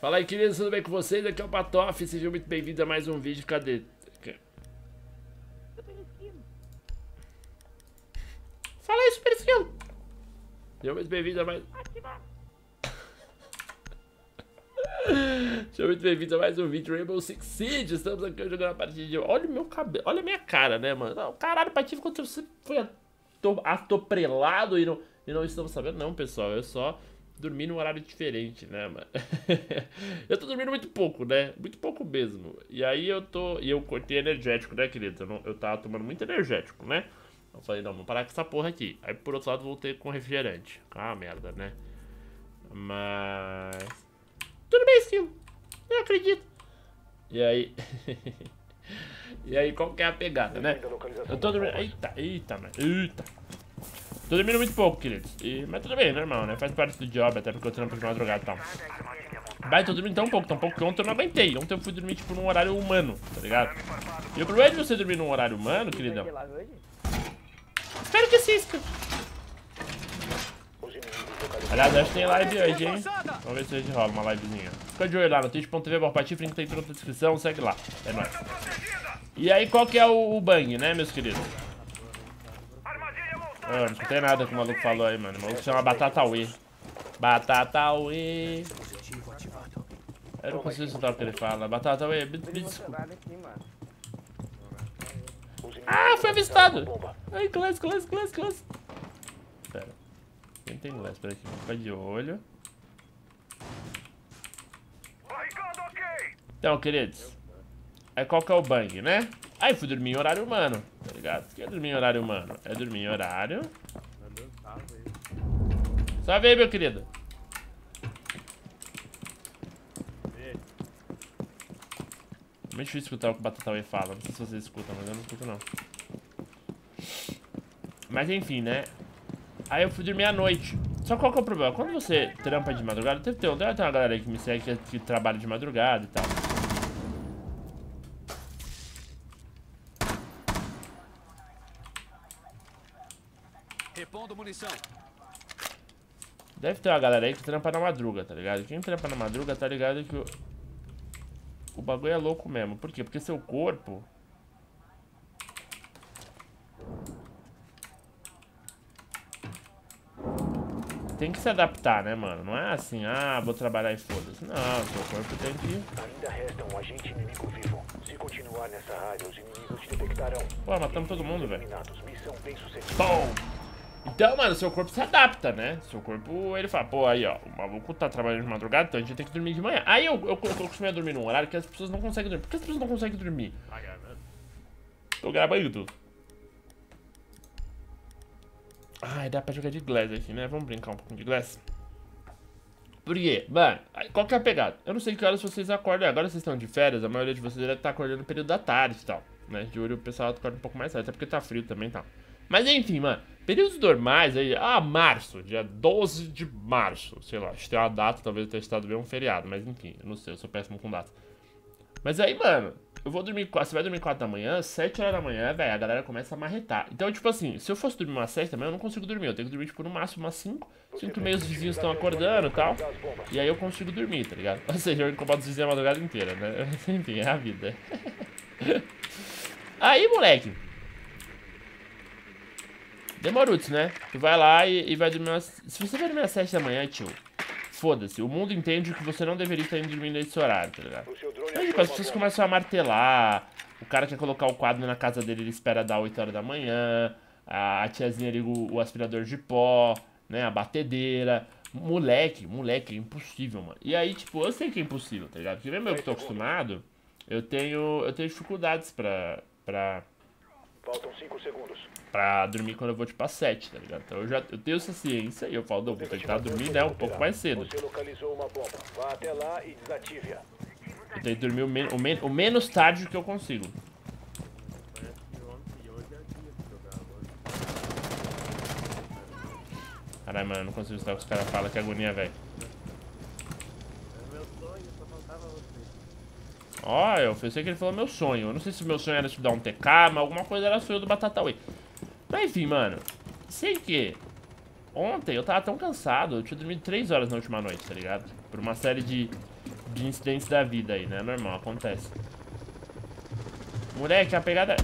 Fala aí, queridos, tudo bem com vocês? Aqui é o Patoff, sejam muito bem-vindos a mais um vídeo. Cadê? Fala aí, Super Esquilo! Sejam muito bem-vindos a mais... Sejam muito bem-vindos a mais um vídeo Rainbow Six Siege. Estamos aqui jogando a partida de... Olha o meu cabelo, olha a minha cara, né, mano? Caralho, Patife, quando você foi atoprelado e não, e não estamos sabendo, não, pessoal. Eu só dormi num horário diferente, né, mano? eu tô dormindo muito pouco, né? Muito pouco mesmo. E aí eu tô. E eu cortei energético, né, querido? Eu, não... eu tava tomando muito energético, né? Eu falei, não, vamos parar com essa porra aqui. Aí por outro lado voltei com refrigerante. Ah, merda, né? Mas. Tudo bem, Esquilo. Eu acredito. E aí. e aí, qual que é a pegada, né? Eu tô dormindo. Eita, eita, mano. Eita. Tô dormindo muito pouco, queridos. E, mas tudo bem, normal, né? Faz parte do job, até porque eu trampo de madrugada e tal. Mas tô dormindo tão pouco, tão pouco que ontem eu não aguentei. Ontem eu fui dormir, tipo, num horário humano, tá ligado? E o problema de você dormir num horário humano, queridão... Espero que assista. Aliás, acho que tem live hoje, hein? Vamos ver se hoje rola uma livezinha. Fica de olho lá no twitch.tv, Borpatife, link tá aí na descrição, segue lá. É nóis. E aí, qual que é o, o bang, né, meus queridos? Não escutei nada que o maluco falou aí, mano. O maluco chama Batata Uê. Batata Uê. Eu não consigo escutar o que ele fala. Batata Uê, desculpa. Ah, foi avistado! Ai, inglês, inglês, inglês, inglês. Pera. Quem tem inglês? Pera aqui, fica de olho. Então, queridos. Aí qual que é o bang, né? Aí fui dormir em horário humano, ligado? Que é dormir em horário humano? É dormir em horário... Salve aí, meu querido. É muito difícil escutar o que o Batatauê fala. Não sei se vocês escutam, mas eu não escuto, não. Mas enfim, né? Aí eu fui dormir à noite. Só qual que é o problema? Quando você trampa de madrugada, ter, deve ter uma galera aí que me segue que, que trabalha de madrugada e tal. Munição. Deve ter uma galera aí que trampa na madruga, tá ligado? Quem trampa na madruga tá ligado que o, o bagulho é louco mesmo. Por quê? Porque seu corpo... Tem que se adaptar, né, mano? Não é assim, ah, vou trabalhar e foda-se. Não, seu corpo tem que... Ainda resta um agente inimigo vivo. Se continuar nessa área, os inimigos te detectarão. Pô, matamos todo mundo, velho. Eliminados. Missão bem sucedida. Bom! Então, mano, seu corpo se adapta, né? Seu corpo, ele fala, pô, aí, ó, o maluco tá trabalhando de madrugada, então a gente tem que dormir de manhã. Aí eu, eu, eu, costumei dormir num horário que as pessoas não conseguem dormir. Por que as pessoas não conseguem dormir? Tô gravando. Ai, dá pra jogar de Glass aqui, né? Vamos brincar um pouquinho de Glass. Por quê? Mano, qual que é a pegada? Eu não sei que horas vocês acordam. Agora vocês estão de férias, a maioria de vocês deve estar acordando no período da tarde e tal. Né? De olho o pessoal acorda um pouco mais tarde, até porque tá frio também e tal. Mas enfim, mano, períodos normais aí, ah, março, dia 12 de março, sei lá, acho que tem uma data, talvez tenha estado bem um feriado, mas enfim, eu não sei, eu sou péssimo com data. Mas aí, mano, eu vou dormir, você vai dormir 4 da manhã, 7 horas da manhã, velho, a galera começa a marretar. Então, tipo assim, se eu fosse dormir umas 7 da manhã, eu não consigo dormir, eu tenho que dormir, tipo, no máximo umas 5, 5 que meus vizinhos estão acordando e tal, e aí eu consigo dormir, tá ligado? Ou seja, eu incomodo os vizinhos a madrugada inteira, né? Enfim, é a vida. aí, moleque... Demoruts, né? Tu vai lá e, e vai dormir umas... Se você vai dormir às 7 da manhã, tio, foda-se. O mundo entende que você não deveria estar indo dormir nesse horário, tá ligado? Aí, tipo, as pessoas começam a martelar. O cara quer colocar o quadro na casa dele, ele espera dar 8 horas da manhã. A tiazinha liga o, o aspirador de pó, né? A batedeira. Moleque, moleque, é impossível, mano. E aí, tipo, eu sei que é impossível, tá ligado? Porque mesmo eu que tô acostumado, eu tenho, eu tenho dificuldades pra... pra Faltam 5 segundos. pra dormir quando eu vou tipo às 7, tá ligado? Então eu já eu tenho essa ciência e eu falo, não, vou tentar dormir né, um pouco mais cedo. Você localizou uma bomba. Vá até lá e desative-a. Eu tenho que dormir o, men o, men o menos tarde que eu consigo. Caralho, mano, eu não consigo o que os caras falam, que agonia, velho. Ó, eu pensei que ele falou meu sonho. Eu não sei se meu sonho era estudar um TK, mas alguma coisa era sonho do Batata Whey. Mas enfim, mano. Sei que ontem eu tava tão cansado. Eu tinha dormido 3 horas na última noite, tá ligado? Por uma série de de incidentes da vida aí, né? Normal, acontece. Moleque, a pegada...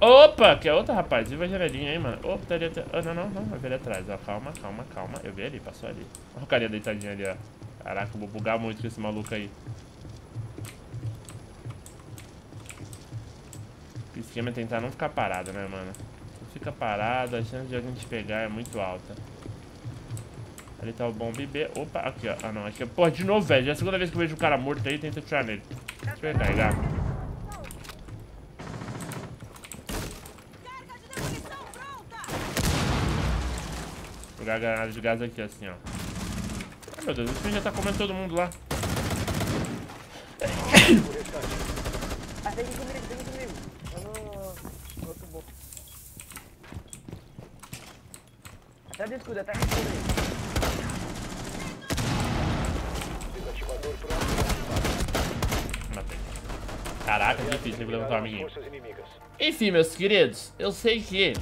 Opa, que é outra, rapaz. Viva a janelinha aí, mano. Opa, tá ali atrás. Oh, não, não, não. Eu vi ali atrás, ó. Calma, calma, calma. Eu vi ali, passou ali. Olha o carinha deitadinho ali, ó. Caraca, eu vou bugar muito com esse maluco aí. Esquema é tentar não ficar parado, né, mano? Se fica parado, a chance de alguém te pegar é muito alta. Ali tá o bom bebê. Opa, aqui, ó. Ah, não. Aqui, Pô, de novo, velho. Já é a segunda vez que eu vejo um cara morto aí, tenta atirar nele. Deixa eu recarregar. Jogar a granada de gás aqui, assim, ó. Ai, meu Deus, esse já tá comendo todo mundo lá. Ah, comigo, vem aqui comigo. Eu no... no outro boco. Atrás do escudo, atrás do escudo aí. Desativador pronto. Matei. Caraca, é difícil levantar o amiguinho. Enfim, meus queridos, eu sei que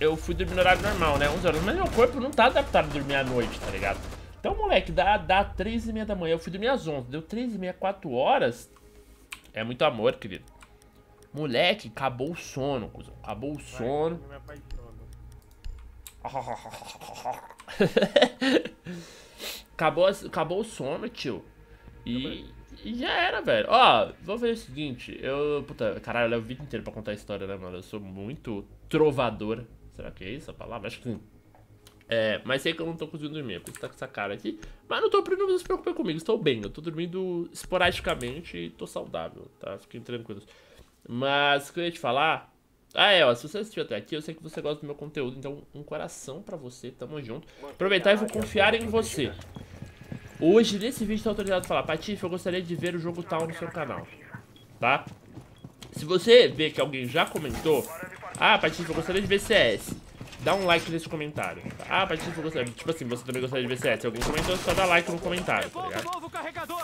eu fui dormir no horário normal, né? 11 horas, mas meu corpo não tá adaptado a dormir à noite, tá ligado? Então, moleque, dá, dá 3 e meia da manhã, eu fui dormir às 11, deu 3 e meia, 4 horas. É muito amor, querido. Moleque, acabou o sono, cuzão. Acabou o sono. acabou, acabou o sono, tio. E, e já era, velho. Ó, vou fazer o seguinte. Eu. Puta, caralho, eu levo o vídeo inteiro pra contar a história, né, mano? Eu sou muito trovador. Será que é isso a palavra? Acho que sim. É, mas sei que eu não tô conseguindo dormir, por isso tá com essa cara aqui. Mas não tô não se preocupem comigo, estou bem. Eu tô dormindo esporadicamente e tô saudável, tá? Fiquem tranquilos. Mas o que eu ia te falar. Ah, é, ó, se você assistiu até aqui, eu sei que você gosta do meu conteúdo, então um coração pra você, tamo junto. Aproveitar e vou confiar em você. Hoje, nesse vídeo, tá autorizado a falar, Patife, eu gostaria de ver o jogo tal no seu canal, tá? Se você vê que alguém já comentou, ah, Patife, eu gostaria de ver CS, dá um like nesse comentário. Ah, Patife, eu gostaria, tipo assim, você também gostaria de ver CS, se alguém comentou, só dá like no comentário, tá ligado?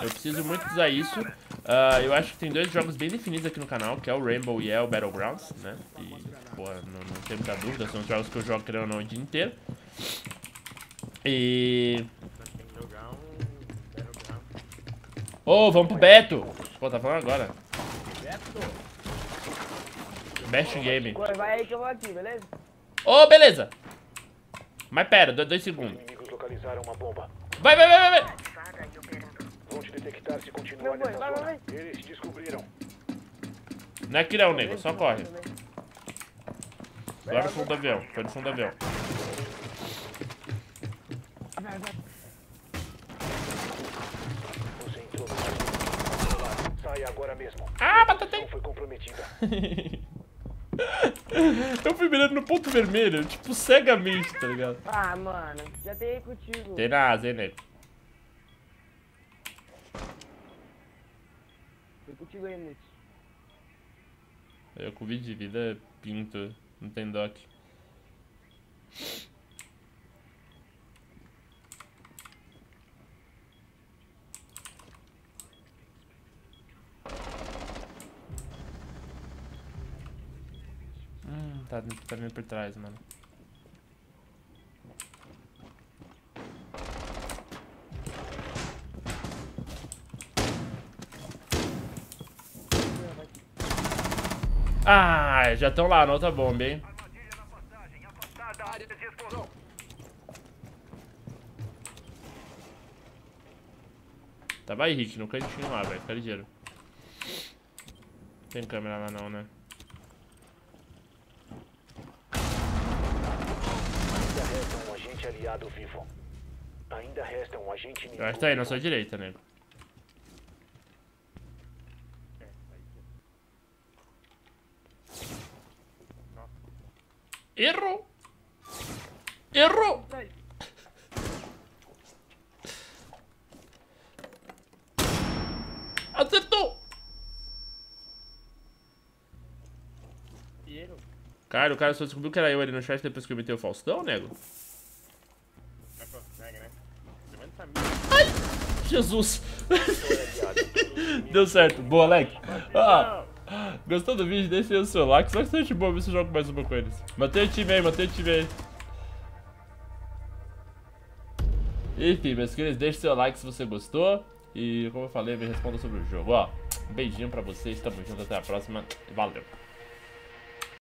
Eu preciso muito usar isso. Ah, eu acho que tem dois jogos bem definidos aqui no canal, que é o Rainbow e é o Battlegrounds, né? E, pô, não, não tem muita dúvida, são os jogos que eu jogo querendo ou não o dia inteiro. E... Ô, vamos pro Beto! Pô, tá falando agora. Best Game. Vai aí que eu vou aqui, beleza? Ô, beleza! Mas pera, dois, dois segundos. Vai, vai, vai, vai! Vão te detectar se continuar nessa vai, zona. vai, Eles te descobriram. Não é aqui não, nego, só corre. Agora no fundo do avião, foi no fundo do avião. Vai, vai. Você entrou no mais Saia agora mesmo. Ah, batata! Foi comprometida. Eu fui mirando no ponto vermelho, tipo, cegamente, tá ligado? Ah, mano, já tem aí contigo. Tem na asa, hein, nego. Contigo aí, Mutz. Eu com vídeo de vida pinto, não tem doc. Hum, tá, tá vindo por trás, mano. Ah, já estão lá na outra bomba, hein? Tava aí, Rick, no cantinho lá, velho. Fica ligeiro. Tem câmera lá não, né? Ainda resta um agente aliado vivo. Ainda resta um agente inimigo. Eu acho que tá aí na sua direita, nego. Errou! Errou! Acertou! Cara, o cara só descobriu que era eu ali no chat depois que eu meti o Faustão, nego? Ai! Jesus! Deu certo. Boa, Alec. Ah, gostou do vídeo? Deixa aí o seu like. Só que você boa, ver se eu jogo mais uma com eles. Mantém o time aí, mantém o time aí. Enfim, meus queridos, deixe seu like se você gostou. E como eu falei, me responda sobre o jogo. Ó, beijinho pra vocês, tamo junto, até a próxima. Valeu.